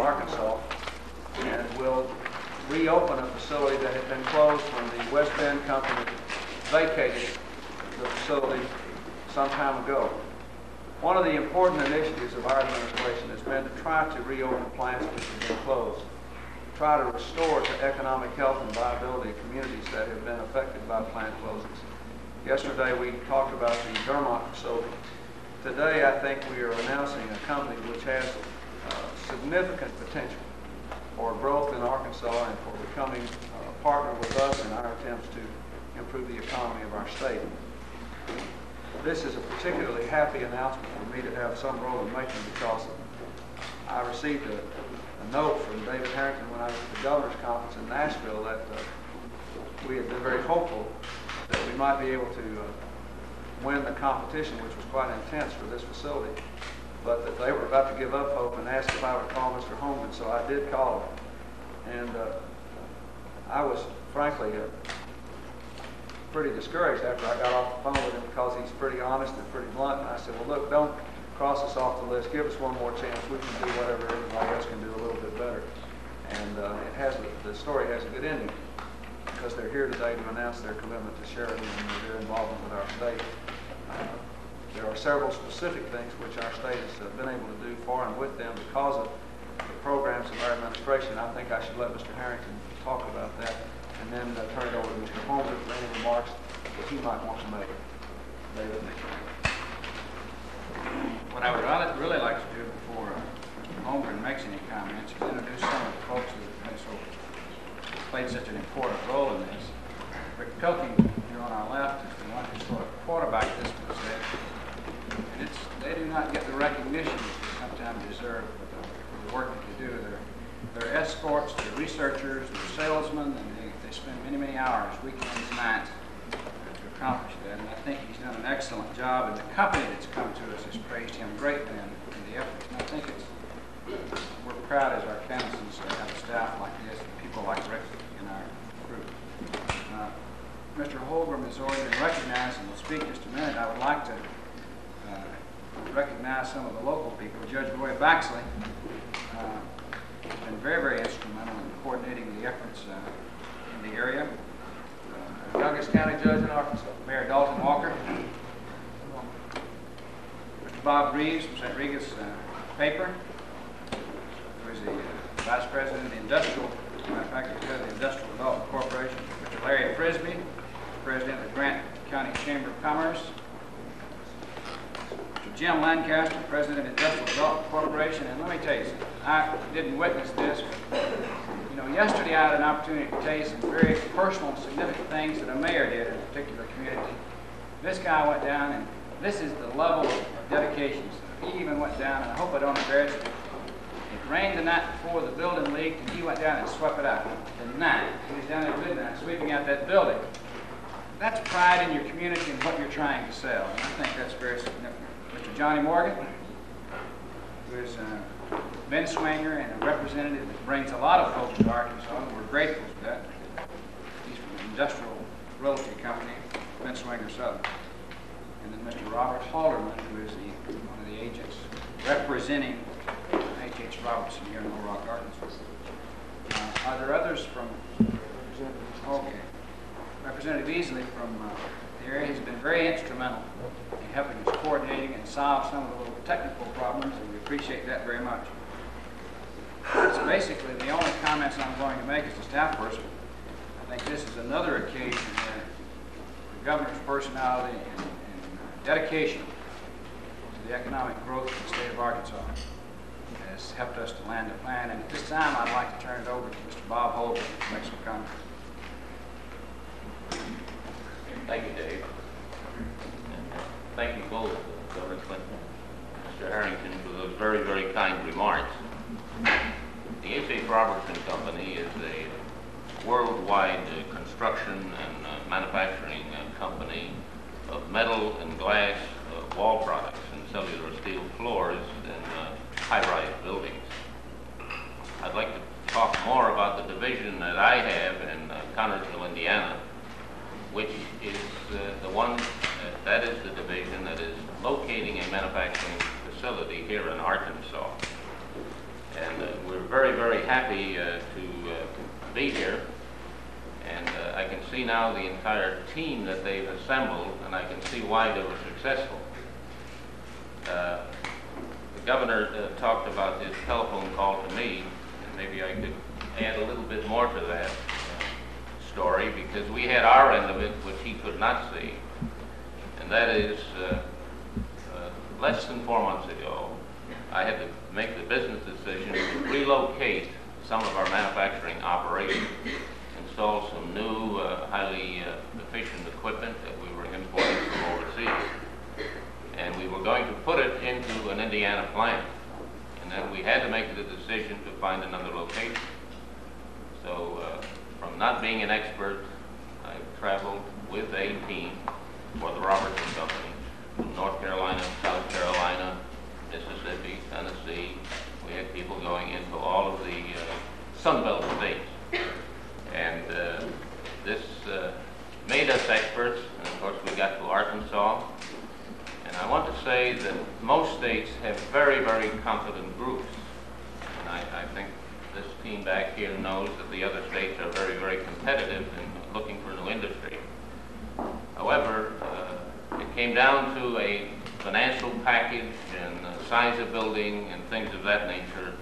Arkansas, and will reopen a facility that had been closed when the West Bend Company vacated the facility some time ago. One of the important initiatives of our administration has been to try to reopen plants which have been closed, try to restore to economic health and viability communities that have been affected by plant closings. Yesterday, we talked about the Dermont facility. Today, I think we are announcing a company which has significant potential for growth in Arkansas and for becoming a partner with us in our attempts to improve the economy of our state. This is a particularly happy announcement for me to have some role in making because I received a, a note from David Harrington when I was at the governor's conference in Nashville that uh, we had been very hopeful that we might be able to uh, win the competition, which was quite intense for this facility, but that they were about to give up hope and asked if I would call Mr. Holmgren, so I did call him. And uh, I was frankly uh, pretty discouraged after I got off the phone with him because he's pretty honest and pretty blunt. And I said, well, look, don't cross us off the list. Give us one more chance. We can do whatever everybody else can do a little bit better. And uh, it has the story has a good ending because they're here today to announce their commitment to Sheridan and their involvement with our state. There are several specific things which our state has been able to do for and with them because of the programs of our administration. I think I should let Mr. Harrington talk about that and then uh, turn it over to Mr. Holmes for any remarks that he might want to make. David? What I would really, like to do before Mr. Makes any comments is introduce some of the folks who have played such an important role in this. Rick Pilking, here on our left, is the one who sort of quarterbacked this mistake. And it's, they do not get the recognition that they sometimes deserve for the, for the work that they do. They're, they're escorts, they're researchers, they're salesmen, and they, they spend many, many hours, weekends, nights, to accomplish that. And I think he's done an excellent job, and the company that's come to us has praised him greatly in, in the effort. And I think it's, we're proud as our councils to have a staff like this, and people like Rick in our group. Uh, Mr. Holmgren has already been recognized and will speak just a minute. I would like to uh, recognize some of the local people. Judge Roy Baxley uh, has been very, very instrumental in coordinating the efforts uh, the area. Uh, Youngest county judge in Arkansas. Mayor Dalton Walker. Mr. Bob Reeves from St. Regis uh, Paper, who is the uh, Vice President of the Industrial, matter of the Industrial Development Corporation. Mr. Larry Frisbee, President of the Grant County Chamber of Commerce. Mr. Jim Lancaster, President of the Industrial Development Corporation. And let me tell you I didn't witness this, know, yesterday I had an opportunity to tell you some very personal and significant things that a mayor did in a particular community. This guy went down, and this is the level of dedication. So he even went down, and I hope I don't embarrass him. It rained the night before the building leaked, and he went down and swept it out. The night, he was down at midnight sweeping out that building. That's pride in your community and what you're trying to sell, and I think that's very significant. Mr. Johnny Morgan, who is a Binswanger and a representative that brings a lot of folks to Arkansas, and we're grateful for that. He's from the Industrial Realty Company, Binswanger Southern. And then Mr. Robert Halderman, who is the, one of the agents representing H.H. Robertson here in Little Rock, Arkansas. Uh, Are there others from, okay. Representative Easley from uh, area has been very instrumental in helping us coordinating and solve some of the little technical problems, and we appreciate that very much. So basically, the only comments I'm going to make as a staff person, I think this is another occasion where the governor's personality and, and dedication to the economic growth of the state of Arkansas has helped us to land a plan. And at this time, I'd like to turn it over to Mr. Bob Holden to make some comments. Thank you, Dave. Thank you both, uh, Governor Clinton, and Mr. Harrington, for those very, very kind remarks. The H.H. Robertson Company is a worldwide uh, construction and uh, manufacturing uh, company of metal and glass wall products and cellular steel floors in high-rise buildings. I'd like to talk more about the division that I have in Connersville, Indiana, which is the one, uh, that is the division that is locating a manufacturing facility here in Arkansas. And uh, we're very, very happy uh, to be here. And I can see now the entire team that they've assembled, and I can see why they were successful. Uh, The governor uh, talked about his telephone call to me, and maybe I could add a little bit more to that story, because we had our end of it, which he could not see. And that is, uh, uh, less than four months ago, I had to make the business decision to relocate some of our manufacturing operations, install some new, uh, highly uh, efficient equipment that we were importing from overseas. And we were going to put it into an Indiana plant. And then we had to make the decision to find another location. So uh, from not being an expert, I traveled with a team for the Robertson Company from North Carolina, South Carolina, Mississippi, Tennessee. We had people going into all of the uh, Sunbelt states. And uh, this uh, made us experts. And of course, we got to Arkansas. And I want to say that most states have very, very competent groups. And I, I think this team back here knows that the other states are very, very competitive in looking for new industry. However, uh, it came down to a financial package and uh, size of building and things of that nature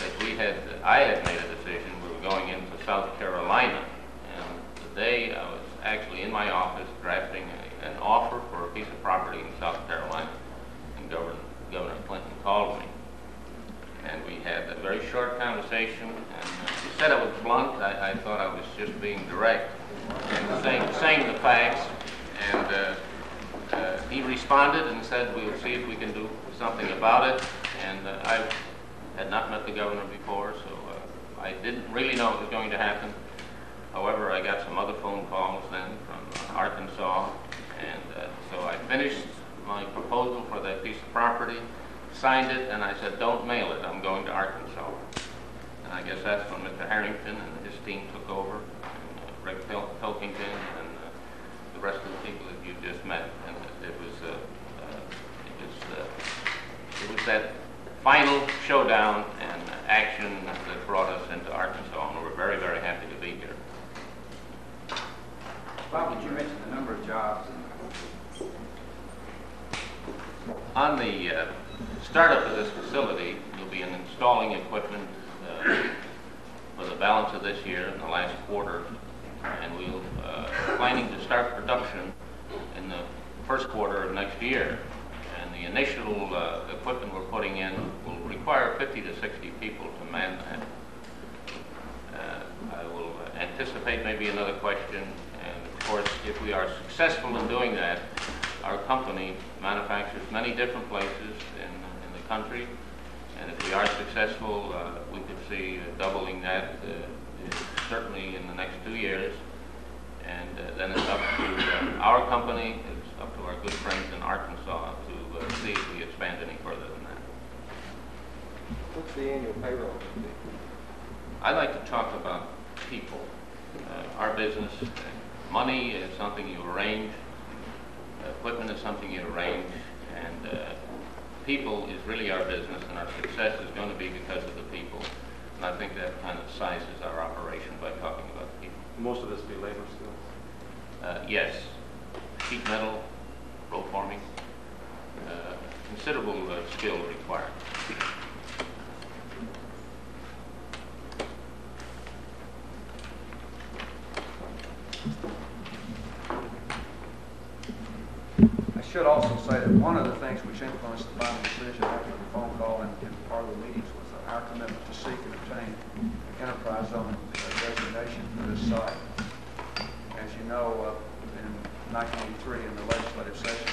that we had, I had made a decision, we were going into South Carolina. And today, I was actually in my office drafting a- an offer for a piece of property in South Carolina. And Governor, Governor Clinton called me. And we had a very short conversation, and said I was blunt, I, I thought I was just being direct and saying, saying the facts. And uh, uh, he responded and said, we'll see if we can do something about it. And uh, I had not met the governor before, so uh, I didn't really know it was going to happen. However, I got some other phone calls then from Arkansas, and uh, so I finished my proposal for that piece of property, signed it, and I said, don't mail it, I'm going to Arkansas. Guess that's when Mr. Harrington and his team took over, and uh, Rick Pil- Pilkington, and uh, the rest of the people that you just met. And it was, uh, uh, it was, uh, it was that final showdown and action that brought us into Arkansas, and we're very, very happy to be here. Bob, did you mention the number of jobs? On the uh, startup of this facility, you'll be an installing equipment uh, the balance of this year and the last quarter, and we are uh, planning to start production in the first quarter of next year. And the initial uh, equipment we're putting in will require 50 to 60 people to man that. Uh, I will anticipate maybe another question, and of course, if we are successful in doing that, our company manufactures many different places in, in the country, and if we are successful, uh, we could see doubling that uh, certainly in the next two years. And uh, then it's up to uh, our company, it's up to our good friends in Arkansas to uh, see if we expand any further than that. What's the annual payroll? I'd like to talk about people. Uh, Our business, money is something you arrange, equipment is something you arrange, and uh, people is really our business, and our success is going to be because of the people. And I think that kind of sizes our operation by talking about the people. Most of this be labor skills. Uh, Yes, sheet metal, roll forming, uh, considerable uh, skill required. I should also say that one of the things which influenced the final decision after the phone call and, and part of the meetings was our commitment to seek and obtain enterprise zone designation for this site. As you know, uh, in 1983 in the legislative session,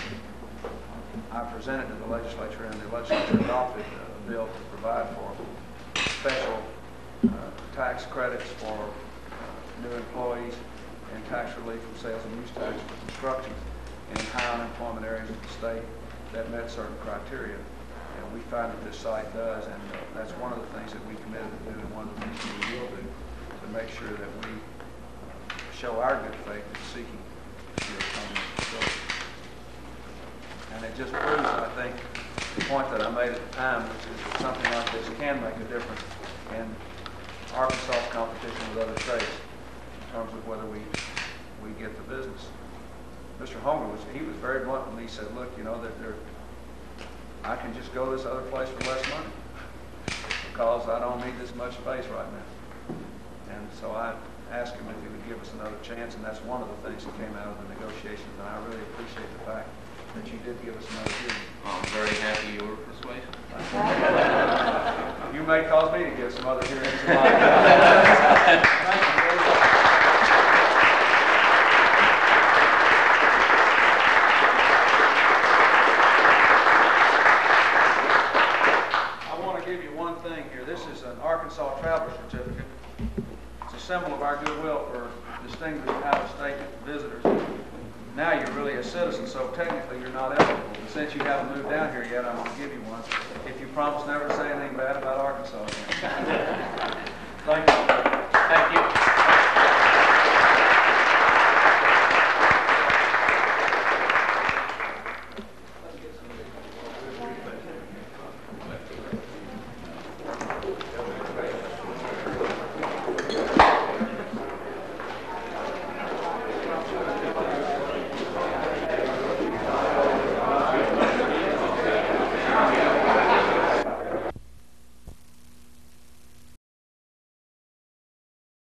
I presented to the legislature and the legislature adopted a bill to provide for special uh, tax credits for uh, new employees and tax relief from sales and use tax for construction in high unemployment areas of the state that met certain criteria. And we find that this site does, and that's one of the things that we committed to do, and one of the things we will do, to make sure that we show our good faith in seeking to facility. And it just proves, I think, the point that I made at the time, which is that something like this can make a difference in Arkansas's competition with other states in terms of whether we, we get the business. Mr. Homer was, he was very blunt when he said, look, you know, that there, I can just go this other place for less money because I don't need this much space right now. And so I asked him if he would give us another chance, and that's one of the things that came out of the negotiations, and I really appreciate the fact that you did give us another hearing. I'm very happy you were persuasive. You may cause me to give some other hearings in my Thank you very much. I want to give you one thing here. This is an Arkansas traveler certificate. It's a symbol of our goodwill for distinguished out-of-state visitors. Now you're really a citizen, so technically you're not eligible. But since you haven't moved down here yet, I'm going to give you one. If you promise never to say anything bad about Arkansas again. Thank you. Thank you.